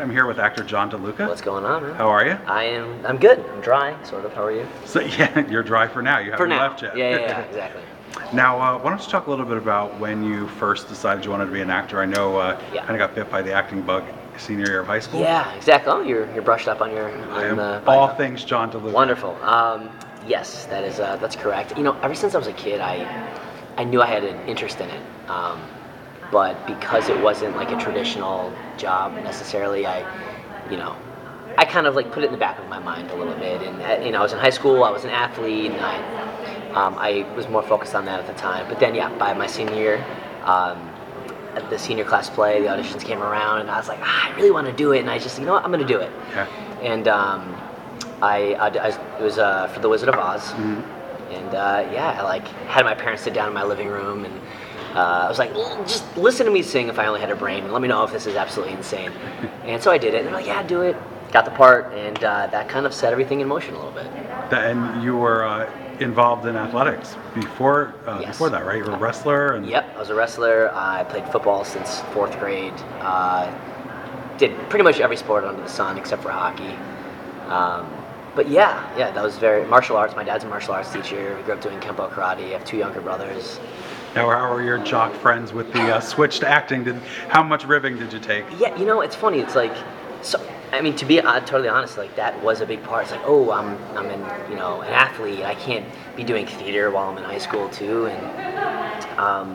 I'm here with actor John DeLuca. What's going on, man? How are you? I am. I'm good. I'm dry, sort of. How are you? So yeah, you're dry for now. You haven't now. left yet. Yeah, yeah, yeah, exactly. now, uh, why don't you talk a little bit about when you first decided you wanted to be an actor? I know uh, Yeah. kind of got bit by the acting bug senior year of high school. Yeah, exactly. Oh, you're you're brushed up on your on the all bio. things John DeLuca. Wonderful. Um, yes, that is uh, that's correct. You know, ever since I was a kid, I I knew I had an interest in it. Um, but because it wasn't like a traditional job necessarily, I, you know, I kind of like put it in the back of my mind a little bit. And uh, you know, I was in high school, I was an athlete, and I, um, I was more focused on that at the time. But then, yeah, by my senior year, um, the senior class play, the auditions came around, and I was like, ah, I really want to do it, and I just, you know what, I'm gonna do it. Okay. And um, I, I, I- it was uh, for the Wizard of Oz, and uh, yeah, I like had my parents sit down in my living room, and uh, I was like, just listen to me sing if I only had a brain, and let me know if this is absolutely insane. and so I did it, and they're like, yeah, do it. Got the part, and uh, that kind of set everything in motion a little bit. And you were uh, involved in athletics before uh, Yes. before that, right? You were a wrestler and Yep, I was a wrestler. I played football since fourth grade. Uh, did pretty much every sport under the sun except for hockey. Um, but yeah, yeah, that was very martial arts. My dad's a martial arts teacher. We grew up doing kempo karate. I have two younger brothers. Now, how were your jock friends with the uh, switch to acting? Did how much ribbing did you take? Yeah, you know, it's funny. It's like, so I mean, to be uh, totally honest, like that was a big part. It's like, oh, I'm I'm an you know an athlete. I can't be doing theater while I'm in high school too, and um,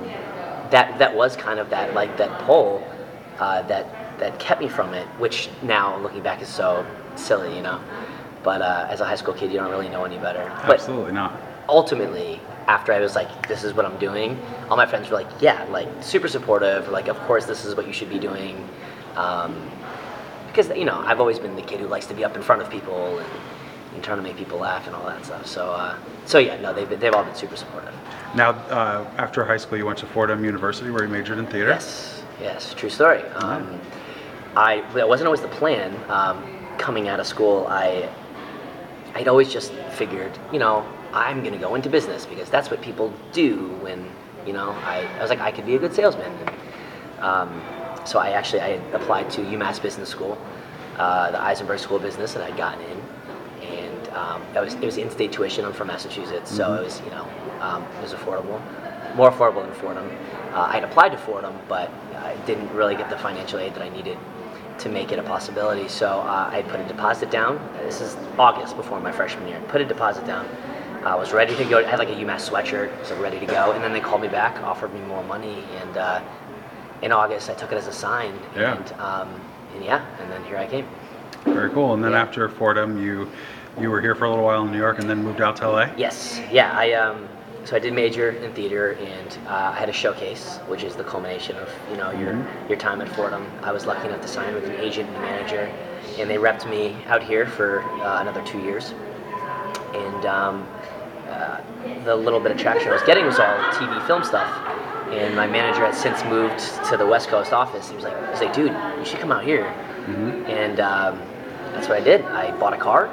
that that was kind of that like that pull uh, that that kept me from it. Which now looking back is so silly, you know. But uh, as a high school kid, you don't really know any better. But Absolutely not. Ultimately, after I was like, this is what I'm doing, all my friends were like, yeah, like super supportive. Like, of course, this is what you should be doing. Um, because, you know, I've always been the kid who likes to be up in front of people and, and trying to make people laugh and all that stuff. So, uh, so yeah, no, they've, been, they've all been super supportive. Now, uh, after high school, you went to Fordham University where you majored in theater. Yes, yes, true story. Um, I that wasn't always the plan. Um, coming out of school, I I'd always just figured, you know, I'm gonna go into business because that's what people do when, you know, I, I was like I could be a good salesman. And, um, so I actually I applied to UMass Business School, uh, the Isenberg School of Business, and I'd gotten in. And um, that was it was in-state tuition. I'm from Massachusetts, so it was you know um, it was affordable, more affordable than Fordham. Uh, I had applied to Fordham, but I didn't really get the financial aid that I needed to make it a possibility. So uh, I put a deposit down. This is August before my freshman year. Put a deposit down. I was ready to go. I had like a UMass sweatshirt, so ready to go. And then they called me back, offered me more money, and uh, in August I took it as a sign. Yeah. And, um, and yeah, and then here I came. Very cool. And then Yeah. after Fordham, you you were here for a little while in New York and then moved out to LA. Yes, yeah. I um, so I did major in theater, and uh, I had a showcase, which is the culmination of you know your your time at Fordham. I was lucky enough to sign with an agent and a manager, and they repped me out here for uh, another two years. And um, the little bit of traction I was getting was all TV film stuff. And my manager had since moved to the West Coast office. He was like, he was like, dude, you should come out here. And um, that's what I did. I bought a car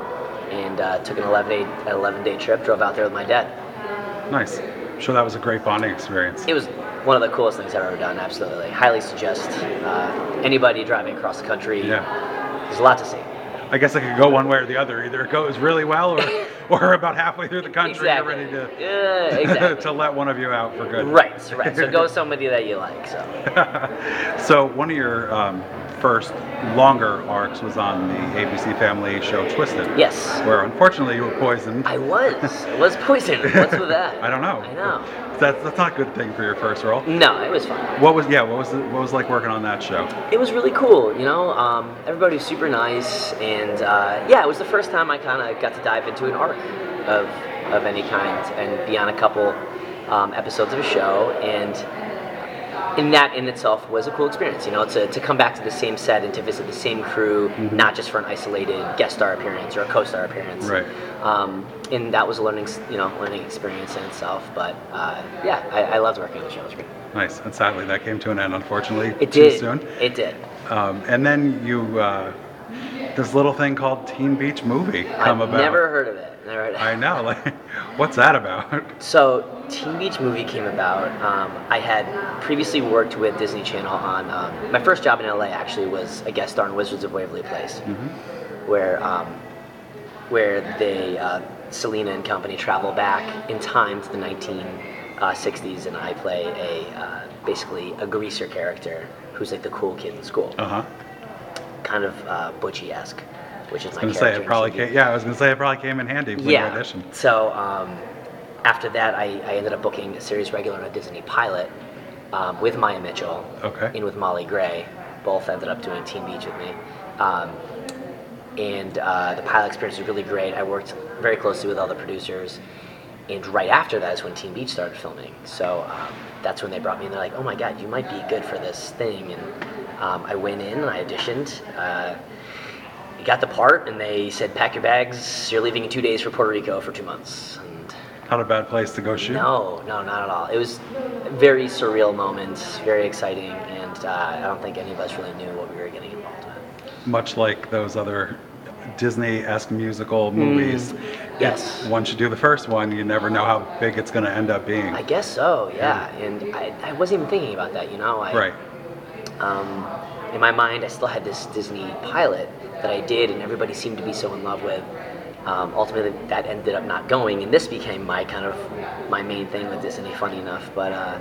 and uh, took an 11 day, an 11 day trip, drove out there with my dad. Nice. I'm sure that was a great bonding experience. It was one of the coolest things I've ever done, absolutely. Highly suggest uh, anybody driving across the country. Yeah. There's a lot to see. I guess I could go one way or the other. Either it goes really well, or, or about halfway through the country, Exactly. you're ready to Yeah, exactly. to let one of you out for good. right, right. So go somebody that you like. So. So one of your um, first longer arcs was on the ABC Family show Twisted. Yes. Where unfortunately you were poisoned. I was. I was poisoned. What's with that? I don't know. I know. That's, that's not a good thing for your first role. No, it was fun. What was yeah? What was it, what was like working on that show? It was really cool, you know. Um, everybody was super nice, and uh, yeah, it was the first time I kind of got to dive into an arc of of any kind and be on a couple um, episodes of a show, and and that in itself was a cool experience, you know, to, to come back to the same set and to visit the same crew, not just for an isolated guest star appearance or a co-star appearance. Right. Um, and that was a learning, you know, learning experience in itself. But uh, yeah, I, I loved working on the show. It was great. Nice. And sadly, that came to an end, unfortunately, It too did. soon. It did. Um, and then you uh, this little thing called Teen Beach Movie come I've about. never heard of it. I know. Like, what's that about? So, Teen Beach Movie came about. Um, I had previously worked with Disney Channel on um, my first job in LA. Actually, was a guest star in Wizards of Waverly Place, where um, where they uh, Selena and company travel back in time to the 1960s, and I play a uh, basically a greaser character who's like the cool kid in school, Uh huh. kind of uh, butchy-esque, which is my I was gonna say character it probably came. Yeah, I was gonna say it probably came in handy when you auditioned. So um, after that, I, I ended up booking a series regular on a Disney pilot um, with Maia Mitchell Okay. and with Mollee Gray. Both ended up doing Teen Beach with me. Um, and uh, the pilot experience was really great. I worked very closely with all the producers. And right after that is when Teen Beach started filming. So um, that's when they brought me in. They're like, oh my God, you might be good for this thing. And um, I went in and I auditioned. Uh, got the part, and they said, pack your bags. You're leaving in two days for Puerto Rico for two months. And Not a bad place to go shoot. no, no, not at all. It was a very surreal moment, very exciting, and uh, I don't think any of us really knew what we were getting involved with. Much like those other Disney-esque musical movies. Mm, yes. Once you do the first one, you never know how big it's gonna end up being. I guess so, yeah. And I, I wasn't even thinking about that, you know. I, right. um, in my mind, I still had this Disney pilot that I did, and everybody seemed to be so in love with. Um, ultimately, that ended up not going, and this became my kind of my main thing with Disney. Funny enough, but uh,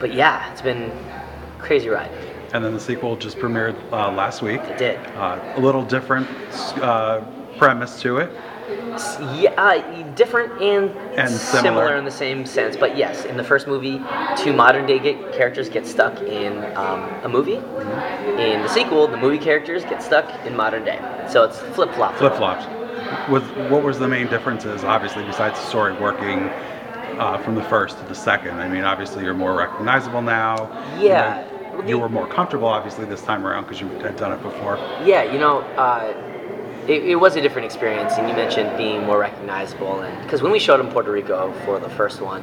but yeah, it's been a crazy ride. And then the sequel just premiered uh, last week. It did. Uh, a little different uh, premise to it. Yeah, uh, different and, And similar. in the same sense. But yes, in the first movie, two modern day get characters get stuck in um, a movie. In the sequel, the movie characters get stuck in modern day. So it's flip flop. Flip flops. With what was the main differences? Obviously, besides the story working uh, from the first to the second. I mean, obviously, you're more recognizable now. You Yeah. know, You were more comfortable, obviously, this time around because you had done it before. Yeah, you know, uh, it, it was a different experience, and you mentioned being more recognizable. And because when we showed in Puerto Rico for the first one,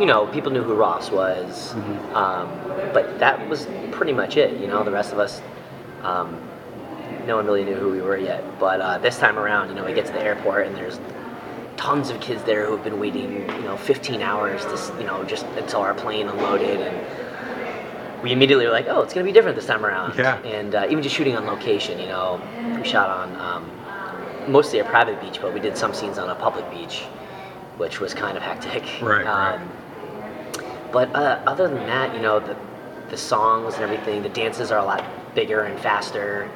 you know, people knew who Ross was, um, but that was pretty much it. You know, the rest of us, um, no one really knew who we were yet. But uh, this time around, you know, we get to the airport and there's tons of kids there who have been waiting, you know, 15 hours to, you know, just until our plane unloaded and we immediately were like, oh, it's going to be different this time around. Yeah. And uh, even just shooting on location, you know, we shot on um, mostly a private beach, but we did some scenes on a public beach, which was kind of hectic. Right, right. Um, But uh, other than that, you know, the, the songs and everything, the dances are a lot bigger and faster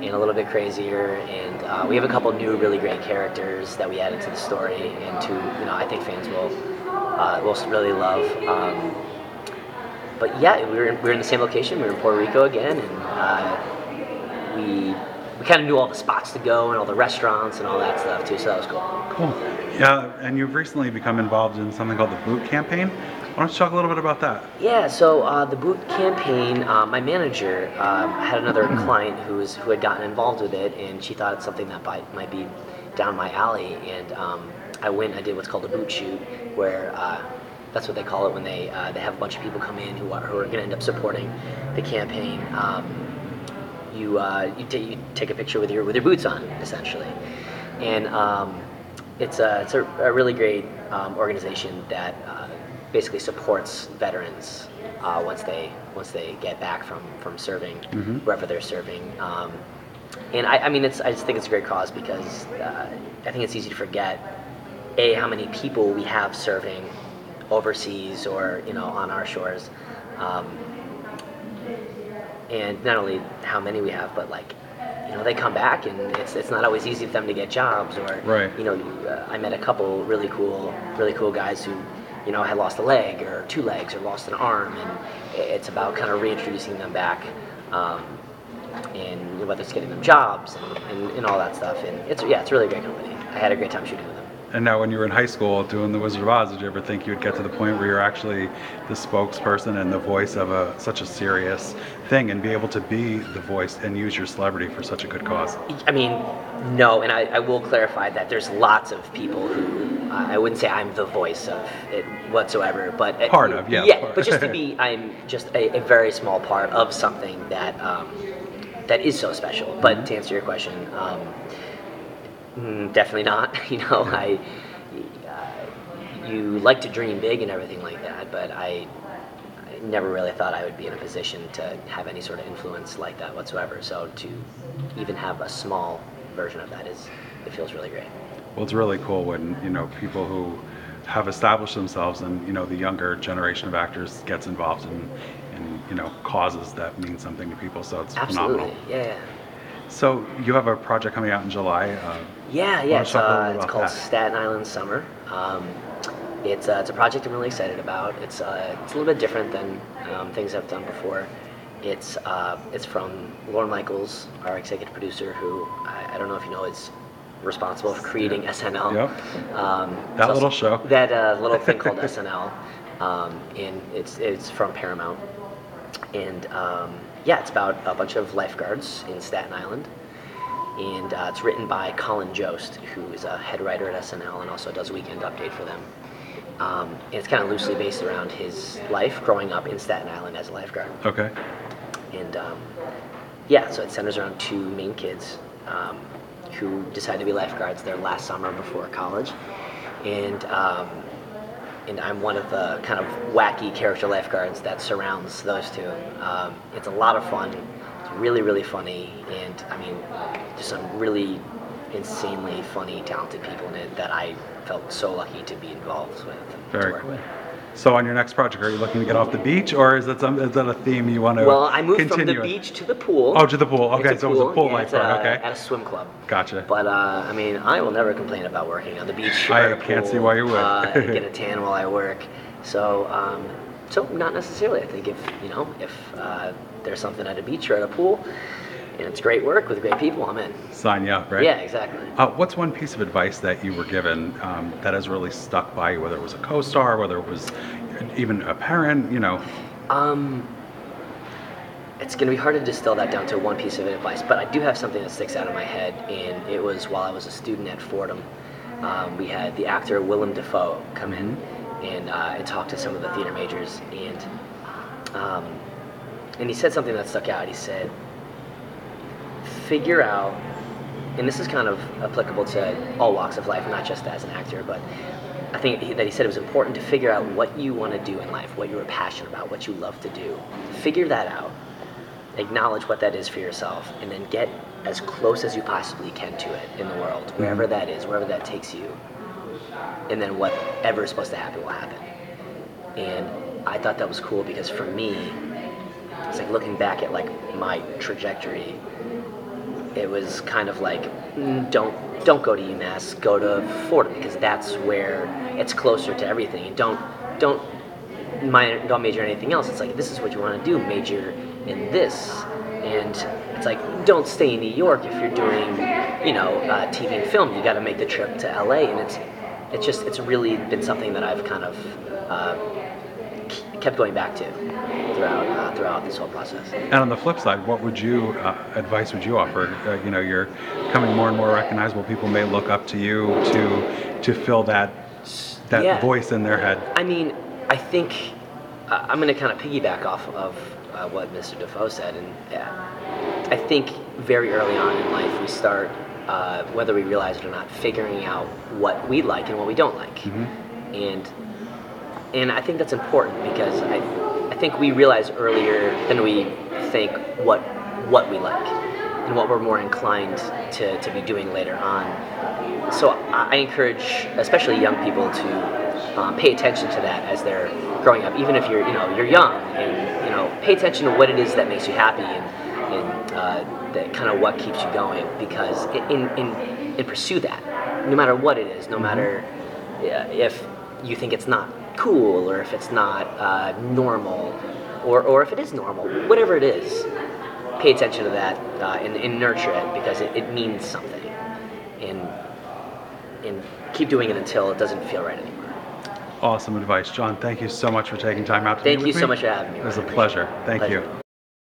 and a little bit crazier. And uh, we have a couple new really great characters that we added to the story and to, you know, I think fans will, uh, will really love. Um, but yeah, we were, in, we were in the same location. We were in Puerto Rico again, and uh, we we kind of knew all the spots to go and all the restaurants and all that stuff too. So that was cool. Cool. Yeah, and you've recently become involved in something called the Boot Campaign. Why don't you talk a little bit about that? Yeah. So uh, the boot campaign, uh, my manager um, had another client who was who had gotten involved with it, and she thought it's something that might, might be down my alley. And um, I went. I did what's called a boot shoot, where uh, that's what they call it when they uh, they have a bunch of people come in who are who are going to end up supporting the campaign. Um, you uh, you, you take a picture with your with your boots on, essentially, and um, it's a it's a, a really great um, organization that uh, basically supports veterans uh, once they once they get back from from serving wherever they're serving. Um, and I, I mean, it's I just think it's a great cause because uh, I think it's easy to forget a how many people we have serving overseas or you know on our shores. Um, and not only how many we have, but like, you know, they come back and it's it's not always easy for them to get jobs or, Right. you know, uh, I met a couple really cool, really cool guys who, you know, had lost a leg or two legs or lost an arm, and it's about kind of reintroducing them back, um, and whether it's getting them jobs and, and, and all that stuff. And it's yeah, it's a really great company. I had a great time shooting with them. And now, when you were in high school doing The Wizard of Oz, did you ever think you would get to the point where you're actually the spokesperson and the voice of a such a serious thing, and be able to be the voice and use your celebrity for such a good cause? I mean, no, and I, I will clarify that there's lots of people who uh, I wouldn't say I'm the voice of it whatsoever, but uh, Part of, yes, yeah, part. but just to be, I'm just a, a very small part of something that um, that is so special. But to answer your question, um, Mm, definitely not. You know, I uh, you like to dream big and everything like that, but I, I never really thought I would be in a position to have any sort of influence like that whatsoever. So to even have a small version of that is it feels really great. Well, it's really cool when you know people who have established themselves and you know the younger generation of actors gets involved in, in you know causes that mean something to people. So it's Absolutely, phenomenal. yeah. So you have a project coming out in July. Uh, Yeah, yeah. It's, talk a little uh, it's called that? Staten Island Summer. Um, it's uh, it's a project I'm really excited about. It's uh, it's a little bit different than um, things I've done before. It's uh, it's from Lorne Michaels, our executive producer, who I, I don't know if you know is responsible for creating Yeah. SNL. Yep. Um, That little show. That uh, little thing called SNL, um, and it's it's from Paramount, and um, yeah, it's about a bunch of lifeguards in Staten Island and uh, it's written by Colin Jost, who is a head writer at SNL and also does Weekend Update for them. Um, and it's kind of loosely based around his life growing up in Staten Island as a lifeguard. okay. And um, yeah, so it centers around two main kids um, who decide to be lifeguards their last summer before college. And um, and I'm one of the kind of wacky character lifeguards that surrounds those two. Um, it's a lot of fun. Really, really funny, and I mean, just some really insanely funny, talented people in it that I felt so lucky to be involved with. Very work cool. with. So on your next project, are you looking to get off the beach, or is that some is that a theme you want to Well, I moved continue? from the beach to the pool. Oh, to the pool. Okay, It's so it was a pool yeah, lifeguard. a- Okay, At a swim club. gotcha. But uh, I mean, I will never complain about working on the beach. I at can't see why you would. uh, get a tan while I work. So, um, so not necessarily. I think if you know, if uh, there's something at a beach or at a pool, and it's great work with great people, I'm in. Sign you up, right? Yeah, exactly. Uh, what's one piece of advice that you were given um, that has really stuck by you, whether it was a co-star, whether it was even a parent, you know? Um, it's going to be hard to distill that down to one piece of advice, but I do have something that sticks out of my head, and it was while I was a student at Fordham. Um, we had the actor Willem Dafoe come in and, uh, and talk to some of the theater majors, and um, and he said something that stuck out. He said, "Figure out," and this is kind of applicable to all walks of life, not just as an actor, but I think that he said it was important to figure out what you want to do in life, what you're passionate about, what you love to do. Figure that out, acknowledge what that is for yourself, and then get as close as you possibly can to it in the world, wherever that is, wherever that takes you. And then whatever is supposed to happen will happen. And I thought that was cool because for me, it's like looking back at like my trajectory it was kind of like mm, don't don't go to UMass, go to Fordham because that's where it's closer to everything. And don't don't minor, don't major in anything else. It's like this is what you want to do, major in this. And it's like don't stay in New York if you're doing you know uh, TV and film. You got to make the trip to LA, and it's it's just it's really been something that I've kind of uh, kept going back to throughout uh, throughout this whole process. And on the flip side, what would you uh, advice would you offer? Uh, you know, you're becoming more and more recognizable. People may look up to you to to fill that that Yeah. voice in their head. I mean, I think uh, I'm going to kind of piggyback off of uh, what Mr. Dafoe said, and uh, I think very early on in life we start, uh, whether we realize it or not, figuring out what we like and what we don't like, and and I think that's important because I I think we realize earlier than we think what what we like and what we're more inclined to, to be doing later on so I encourage, especially young people, to um, pay attention to that as they're growing up. Even if you're, you know, you're young, and you know, pay attention to what it is that makes you happy, and and uh, that kind of what keeps you going. Because in in in pursue that, no matter what it is, no matter if you think it's not cool or if it's not uh, normal, or or if it is normal, whatever it is, pay attention to that uh, and, and nurture it because it, it means something. And and keep doing it until it doesn't feel right anymore. Awesome advice, John. Thank you so much for taking time out to Thank you so me. much for having me. It was a pleasure. Thank Pleasure. you.